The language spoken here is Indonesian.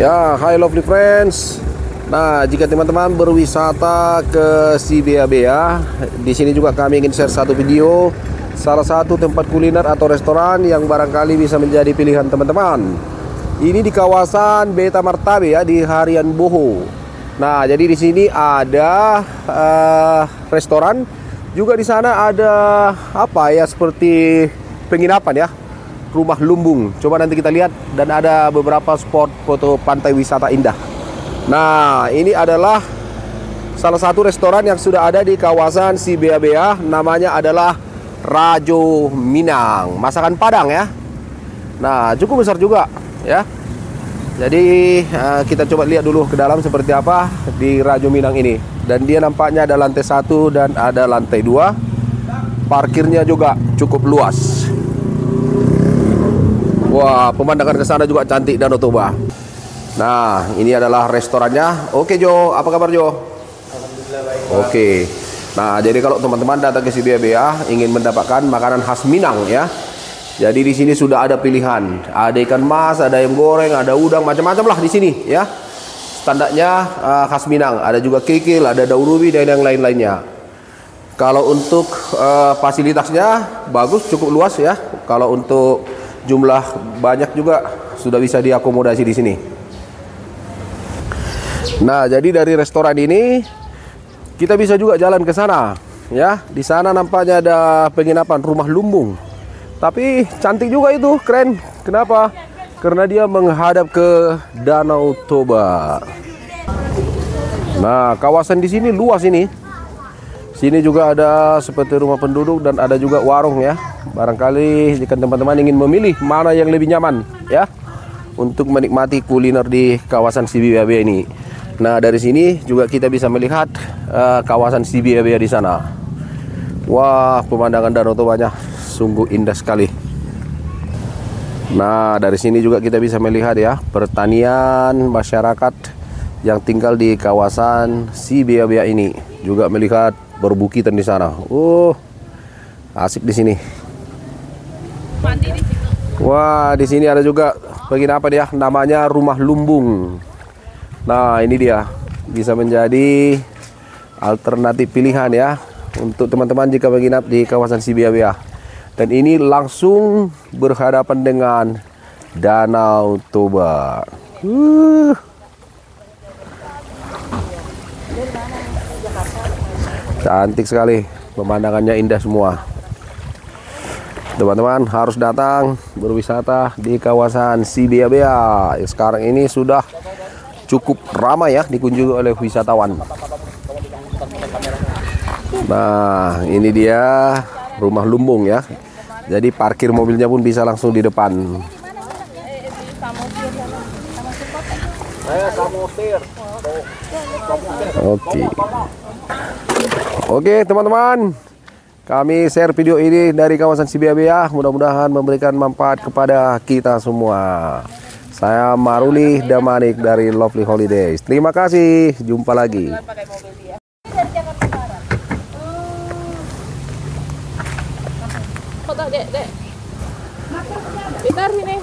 Ya, hai lovely friends. Nah, jika teman-teman berwisata ke Sibeabea, di sini juga kami ingin share satu video salah satu tempat kuliner atau restoran yang barangkali bisa menjadi pilihan teman-teman. Ini di kawasan Beta Martabe ya di Harian Boho. Nah, jadi di sini ada uh, restoran, juga di sana ada apa ya seperti penginapan ya, rumah lumbung. Coba nanti kita lihat dan ada beberapa spot foto pantai wisata indah. Nah, ini adalah salah satu restoran yang sudah ada di kawasan Sibeabea, namanya adalah Rajo Minang, masakan Padang ya. Nah, cukup besar juga ya. Jadi uh, kita coba lihat dulu ke dalam seperti apa di Rajo Minang ini. Dan dia nampaknya ada lantai satu dan ada lantai dua. Parkirnya juga cukup luas. Wah, pemandangan ke sana juga cantik dan Toba. Nah, ini adalah restorannya. Oke Jo, apa kabar Jo? Alhamdulillah baik. Oke. Nah, jadi kalau teman-teman datang ke Sibiabea ingin mendapatkan makanan khas Minang ya. Jadi di sini sudah ada pilihan. Ada ikan mas, ada yang goreng, ada udang, macam-macam lah di sini ya. Standarnya uh, khas Minang. Ada juga kikil, ada daun ubi dan yang lain-lainnya. Kalau untuk uh, fasilitasnya bagus, cukup luas ya. Kalau untuk jumlah banyak juga sudah bisa diakomodasi di sini. Nah, jadi dari restoran ini kita bisa juga jalan ke sana, ya. Di sana nampaknya ada penginapan rumah lumbung. Tapi cantik juga itu, keren. Kenapa? Karena dia menghadap ke Danau Toba. Nah, kawasan di sini luas ini. Sini juga ada seperti rumah penduduk dan ada juga warung ya. Barangkali jika teman-teman ingin memilih mana yang lebih nyaman ya untuk menikmati kuliner di kawasan Sibiabe ini. Nah, dari sini juga kita bisa melihat uh, kawasan Sibiabea di sana. Wah, pemandangan Danau Tobanya sungguh indah sekali. Nah, dari sini juga kita bisa melihat ya pertanian masyarakat yang tinggal di kawasan Sibiabea ini. Juga melihat berbukitan di sana. Oh, asik di sini. Wah, di sini ada juga penginapan ya, namanya Rumah Lumbung. Nah, ini dia bisa menjadi alternatif pilihan ya untuk teman-teman jika menginap di kawasan Sibiabea. Dan ini langsung berhadapan dengan Danau Toba. Uh. Cantik sekali, pemandangannya indah semua. Teman-teman harus datang berwisata di kawasan Sibiabea. Sekarang ini sudah cukup ramai ya dikunjungi oleh wisatawan. Nah, ini dia rumah lumbung ya. Jadi parkir mobilnya pun bisa langsung di depan. Oke. Oke, teman-teman. Kami share video ini dari kawasan Sibiabea. Mudah-mudahan memberikan manfaat kepada kita semua. Saya Maruli Damanik dari Lovely Holidays. Terima kasih. Jumpa lagi. Dek, sini.